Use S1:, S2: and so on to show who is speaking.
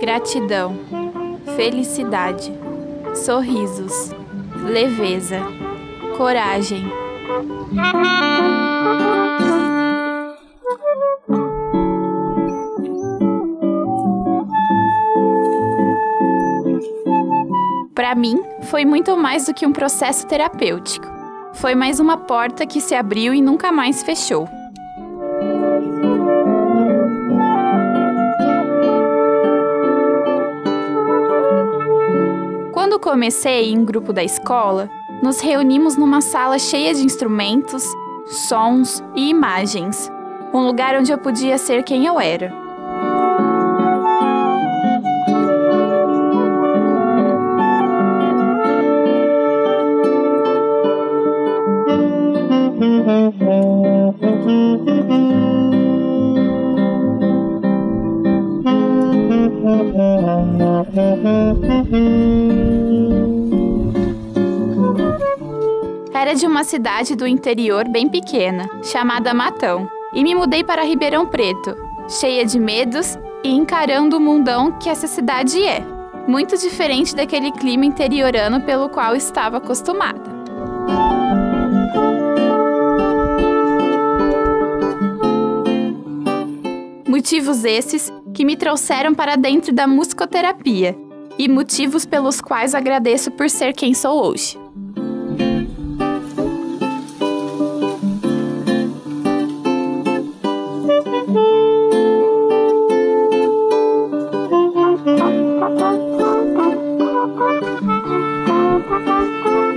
S1: gratidão, felicidade, sorrisos, leveza, coragem. Para mim, foi muito mais do que um processo terapêutico. Foi mais uma porta que se abriu e nunca mais fechou. Quando comecei em grupo da escola, nos reunimos numa sala cheia de instrumentos, sons e imagens, um lugar onde eu podia ser quem eu era. Era de uma cidade do interior bem pequena, chamada Matão, e me mudei para Ribeirão Preto, cheia de medos e encarando o mundão que essa cidade é, muito diferente daquele clima interiorano pelo qual estava acostumada. Motivos esses que me trouxeram para dentro da musicoterapia e motivos pelos quais agradeço por ser quem sou hoje. Música